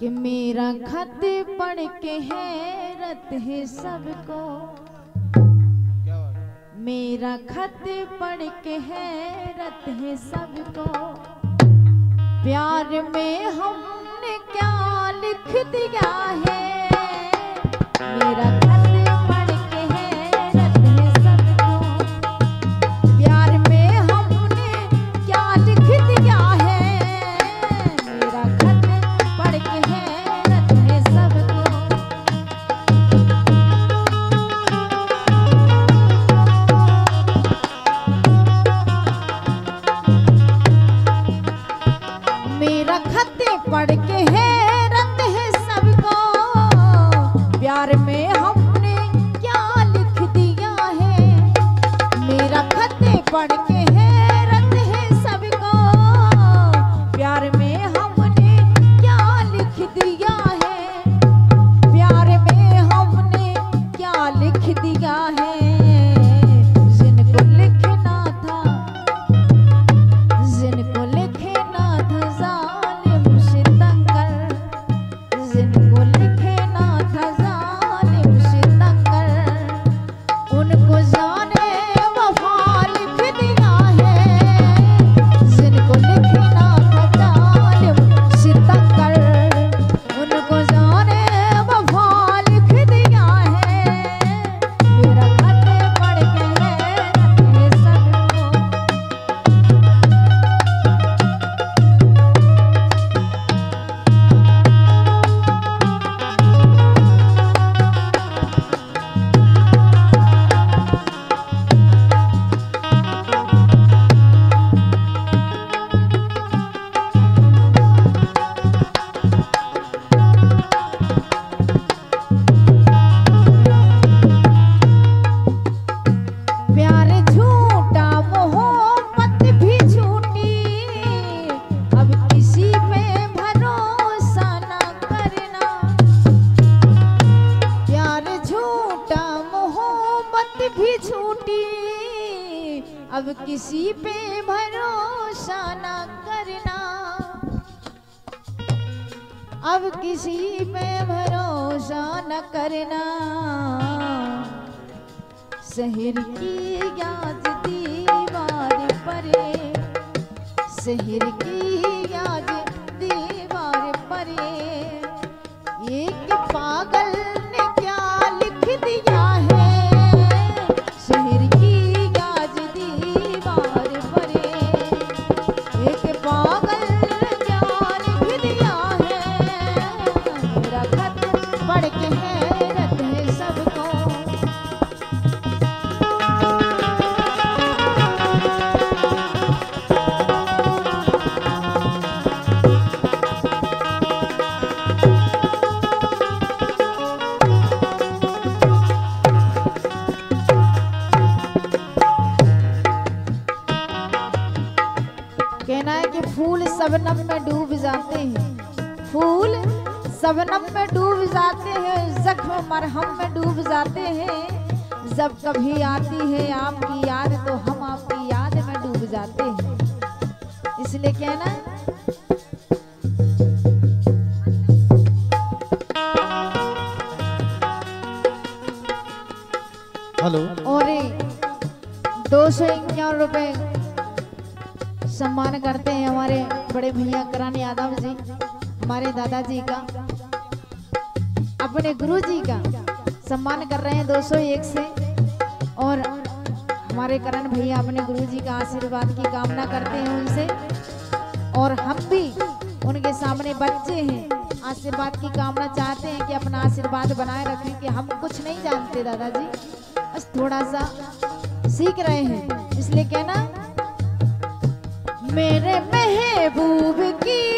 कि मेरा खत पढ़ के हैरत है सबको। मेरा खत पढ़ के हैरत है सबको। प्यार में हमने क्या लिख दिया है? मेरा अब किसी पे भरोसा न करना। शहर की याद दीवार परे, शहर की याद दीवार परे, एक पागल सबनम में डूब जाते हैं। फूल सबनम में डूब जाते हैं जख्म मरहम में डूब जाते हैं। जब कभी आती है आपकी याद तो हम आपकी याद में डूब जाते हैं। इसलिए कहना हेलो। और दो सौ इक्यावन रुपये सम्मान करते हैं हमारे बड़े भैया करण यादव जी, हमारे दादाजी का। अपने गुरु जी का सम्मान कर रहे हैं 201 से। और हमारे करण भैया अपने गुरु जी का आशीर्वाद की कामना करते हैं उनसे। और हम भी उनके सामने बच्चे हैं, आशीर्वाद की कामना चाहते हैं कि अपना आशीर्वाद बनाए रखें कि हम कुछ नहीं जानते दादाजी, बस थोड़ा सा सीख रहे हैं। इसलिए कहना मेरे महबूब की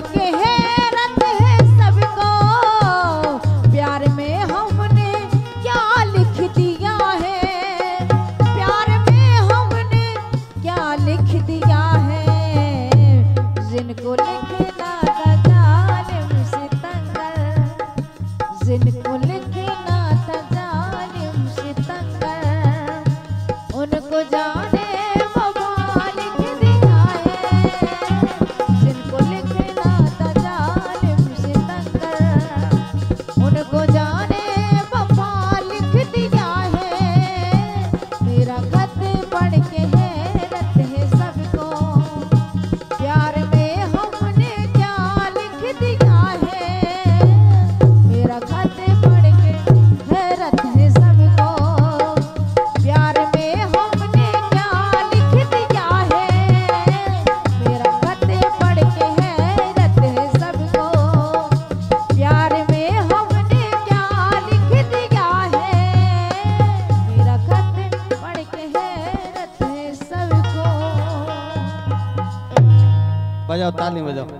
के हैं है सबको। प्यार में हमने क्या लिख दिया है? प्यार में हमने क्या लिख दिया है? जिनको लिखना जिनको लिख ni betul.